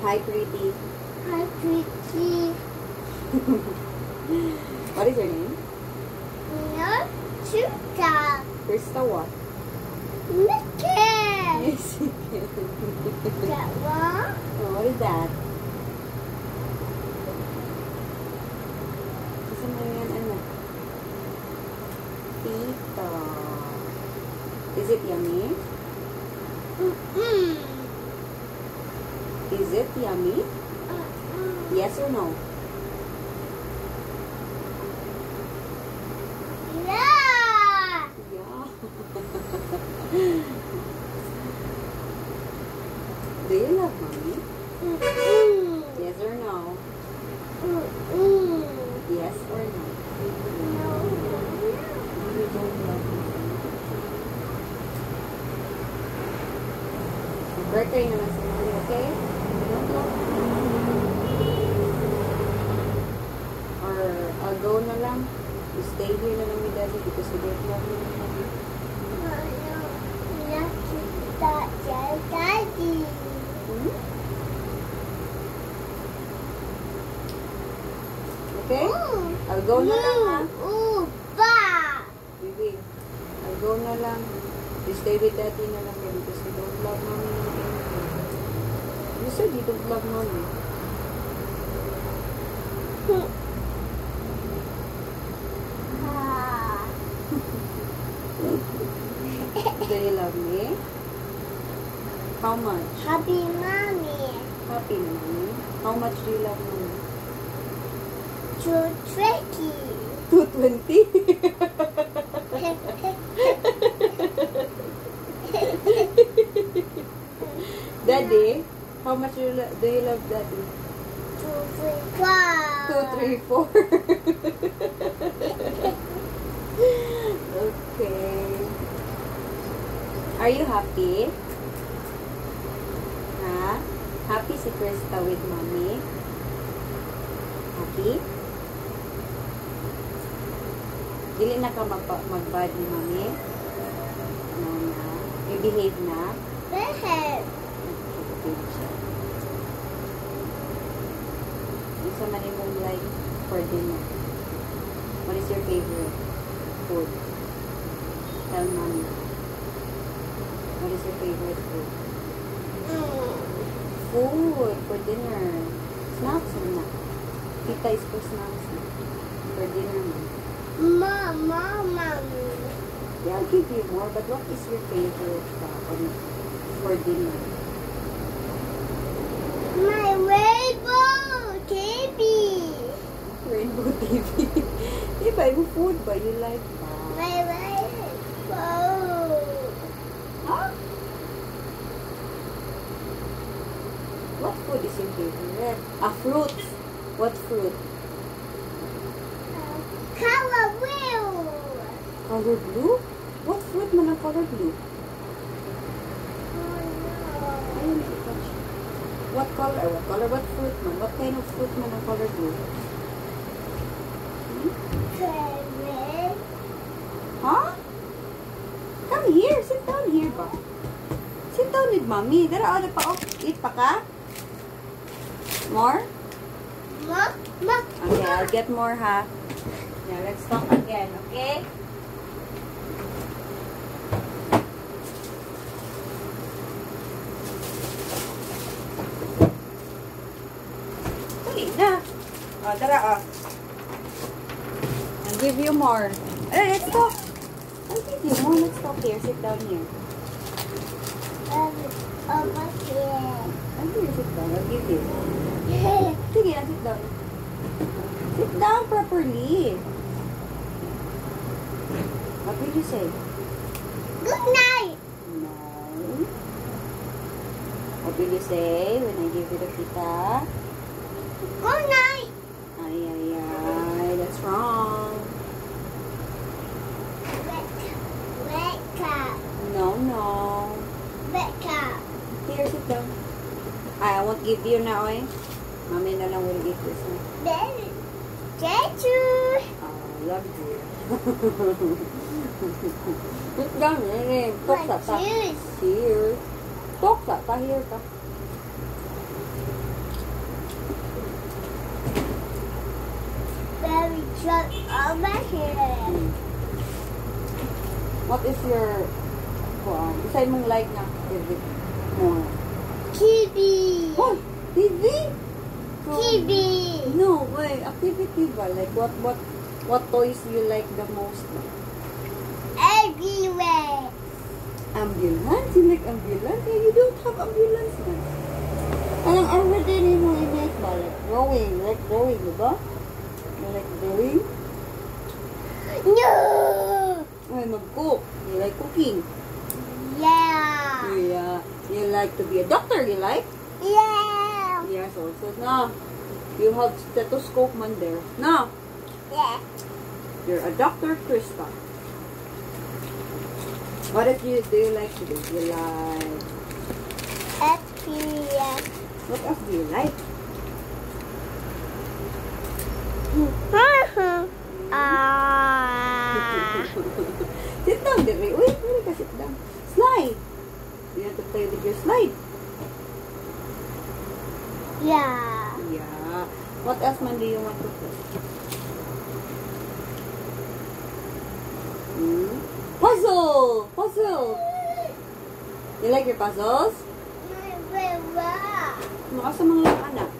Hi, pretty. Hi, pretty. What is your name? No, Chuka. Christa what? Mickey. Yes. That one. oh, what is that? Kasi mo yan, ano? Tito. Is it yummy? Mm-mm. Is it yummy? Yes or no? Yeah. Yeah. Do you love mommy? Mm-mm. Yes or no? Mm-mm. Yes or no? No. You don't love me. Birthday naman You stay here na lang with daddy because you don't love me. mommy. Daddy. Hmm? Okay? I'll go na lang ha. Ba. Baby, I'll go na lang. You stay with daddy na lang eh, because you don't love mommy. You said you don't love mommy. Ah. How much? Happy mommy. Happy mommy. How much do you love mommy? Too tricky. 220? daddy? How much do you, lo- do you love daddy? Two, three, four. Two, three, four. okay. Are you happy? Ha? Happy si Krista with mommy? Happy? Dili na ka magba- mag-bad ni mommy? No na. You behave na? Behave. Okay, siya. Ano sa man imong like for dinner? What is your favorite food? Tell mommy. What is your favorite food? Mm. Food for dinner. Snacks na. Tita is for snacks na. For dinner man. Mama, mommy. Yeah, I'll give you more, but what is your favorite uh, on, for dinner? My rainbow TV. Rainbow TV. Diba, yung food ba? You like ba? My rainbow. Huh? Food is your favorite? Ah, fruits. What fruit? Color wheel. Color blue? What fruit man ang color blue? What color? What color? What fruit man? What kind of fruit man ang color blue? Hmm? Carrot. Huh? Come here. Sit down here ba? Sit down with mommy. Dara, ano pa? Oh, eat pa ka? More? Ma, ma. Okay, I'll get more ha. Yeah, let's talk again, okay? Dali na. Oh, tara, oh. I'll give you more. Eh, let's talk. I'll give you more. Let's talk here. Sit down here. Um, over here. Give you sit down. You. Sige sit down. Sit down properly. What did you say? Good night. No. What did you say when I give you the pita? Good night. Ay, ay, ay. That's wrong. I won't give you now eh. Mommy na lang will give this one. Daddy, get you. Oh, love you. Lúc đó nữa nè, tốt ta. Cheers. Tốt sa ta hiểu ta. Very drunk my here. Hmm. What is your... Um, say mong like na. Is it more? TV. Oh, TV. So, TV. No, wait, activity ba? Like what what what toys you like the most? Everywhere. Ambulance? You like ambulance? Eh, you don't have ambulance. Anong everyday mo i-make ba? Like drawing, like drawing, di ba? You like drawing? No. Ay, mag-cook. You like cooking. Like to be a doctor, you like? Yeah. Yes, also. Na, you have stethoscope man there. Na, Yeah. you're a doctor, Krista. What did you do you like to do? You like... Experience. What else do you like? Ah. sit down, Dere. Uy, uy, ka sit down. Slide. You have to play with your slide. Yeah. Yeah. What else man do you want to play? Hmm? Puzzle! Puzzle! You like your puzzles? Maka sa mga anak.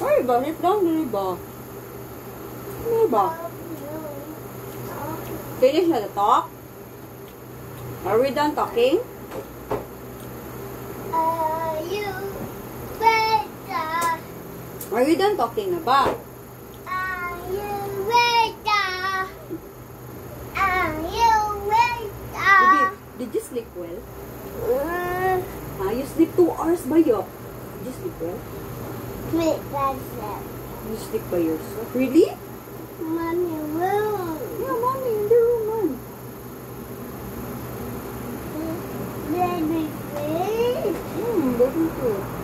Ay, ba? Sit down, Dere ba? Ano ba? Finish na the talk? Are we done talking? Are you better? Are you done talking ba? Are you better? Are you Did you, better? did you sleep well? Mm, Ha? You sleep two hours ba yo? Did you sleep well? That's it. You sleep by yourself? Really? Mommy, room. Yeah, mommy,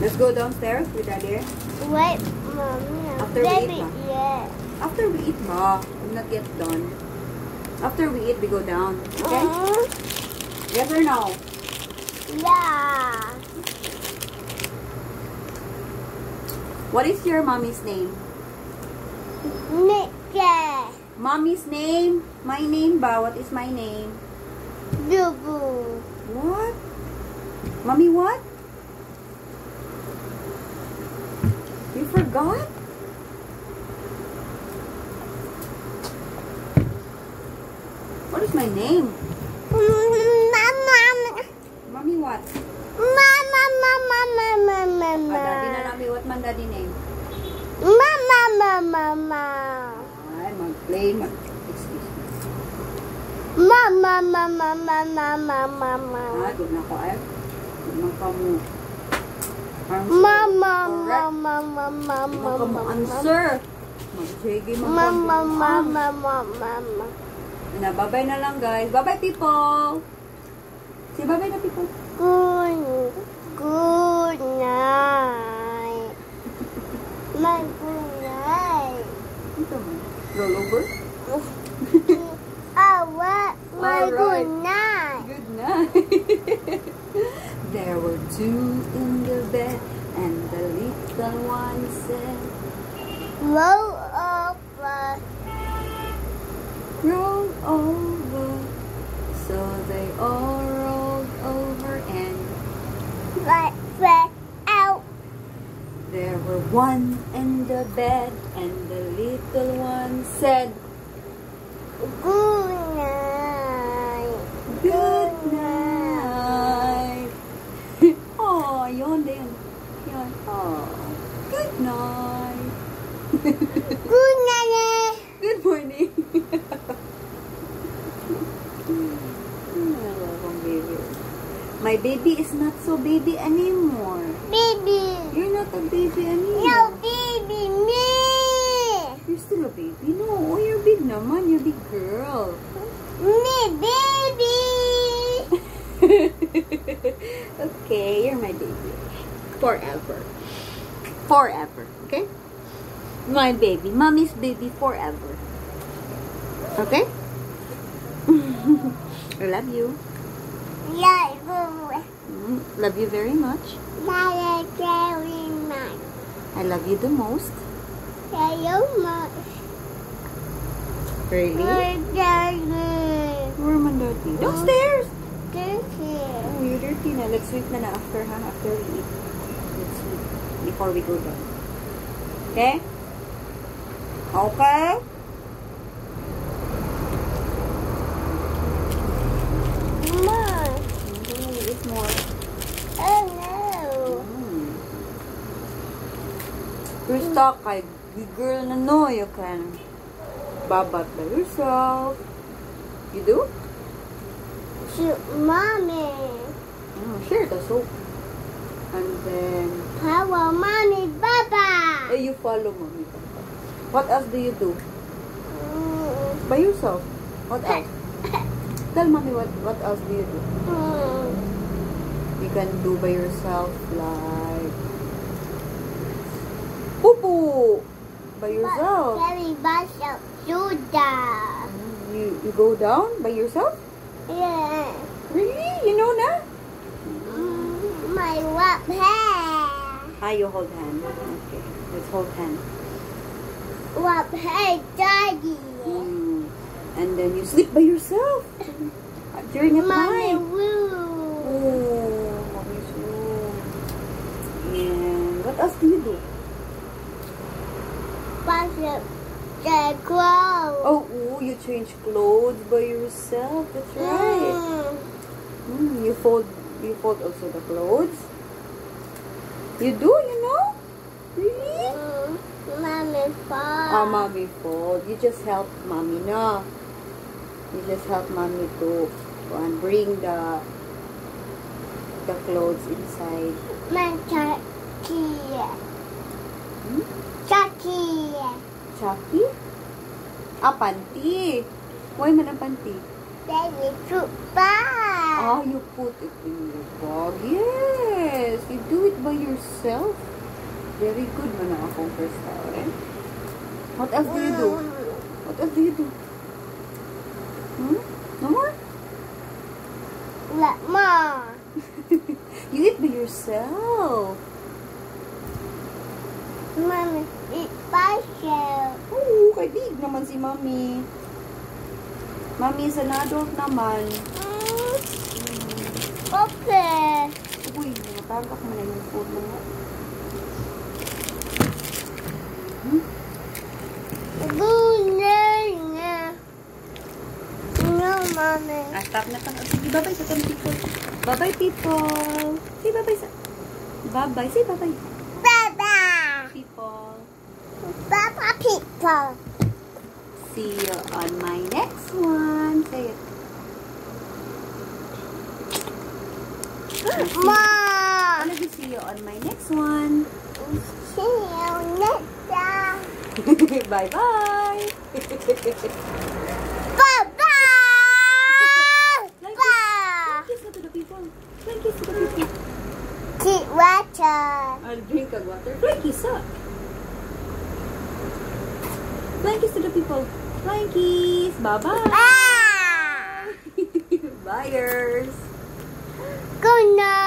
Let's go downstairs with daddy. Wait, mommy. After we eat, ma. yeah. After we eat, ma. I'm not yet done. After we eat, we go down. Okay? Mm, Yes or no? yeah. What is your mommy's name? Mickey. Mommy's name? My name ba? What is my name? Boo-boo. What? Mommy, what? You forgot? What is my name? Ay, mag-play. Mag Excuse me. Mama, mama, mama, mama, mama. Ah, good na ko ay. Good na ka mo. Mama, mama, mama, mo mama. answer. Mag-jiggy mo. Mama, mama, mama, mama. Na, bye-bye na lang, guys. Bye-bye, people. Say bye-bye na, people. Good, good night. My good night. Ito mo. Roll over. I oh, want my good night. Good night. there were two in the bed, and the little one said, Roll over. Roll over. So they all rolled over, and Right, right, out. there were one in the bed, and the little one said, Good night. Good night. oh, yun din. Yun. Oh, good night. Good night. Good morning. My baby is not so baby anymore. Baby. You're not a baby anymore. No, baby, me. You're still a baby. No, you're big naman. You're a big girl. Me, baby. okay, you're my baby. Forever. Forever. Okay? My baby. Mommy's baby forever. Okay? I love you. Like you. Mm, love you very much. Like very much. I love you the most. Thank you much. Really? Where man dirty? Downstairs! good. Oh, you're dirty na. Let's sweep na na after, ha? After we eat. Let's sweep. Before we go down. Okay? Okay? Mom. Okay, eat more. Oh no. Mm. You're stuck. I, you girl na no, you can babat by yourself. You do? Shoot, mommy. Mm, share the soap. And then, Power, mommy, Baba. eh, you follow mommy. What else do you do? Mm. By yourself. What else? Tell mommy what, what else do you do? Mm. You can do by yourself like poo by yourself. Very bad Judah. Mm, You you go down by yourself? Yeah. Really? You know na? Mm, my what hair? Ah, you hold hand. Okay. Let's hold hand. What hair, daddy? Mm. And then you sleep by yourself during at Mommy, night. woo. Oh, mommy's room. And what else do you do? What's the the clothes? Oh, ooh, you change clothes by yourself. That's right. Mm. Mm, you fold. You fold also the clothes. You do, you know? Really? Mm. Mommy, fall. Ah, mommy fold. You just help mommy, no? You just help mommy to and bring the the clothes inside. My Chucky. Hmm? Chucky. Ah, panty. Why man ang panty? Baby, fruit bag. Ah, you put it in your bag. Yes. You do it by yourself. Very good man ang akong first eh? What else do you do? What else do you do? Hmm? No more? Let mom. you eat by yourself. Mommy, eat myself. Oo, kay big naman si Mami. Mami is an adult naman. Mm. Okay. Uy, natagak mo na yung food mo. No, mommy. Ah, stop na tang. Sige, bye-bye sa tang people. Bye-bye, people. Say bye-bye sa... Bye-bye. Say bye-bye. People. Baba people. See you on my next one. Say it. Mom. I'll see you on my next one. See you next time. Bye-bye. Like Baba. Kiss na to the people. Flying kiss to the people. Keep water. I'll drink a water. Flying kiss up. Flying kiss to the people. Flying kiss. Bye-bye. Ah. Buyers. Good night.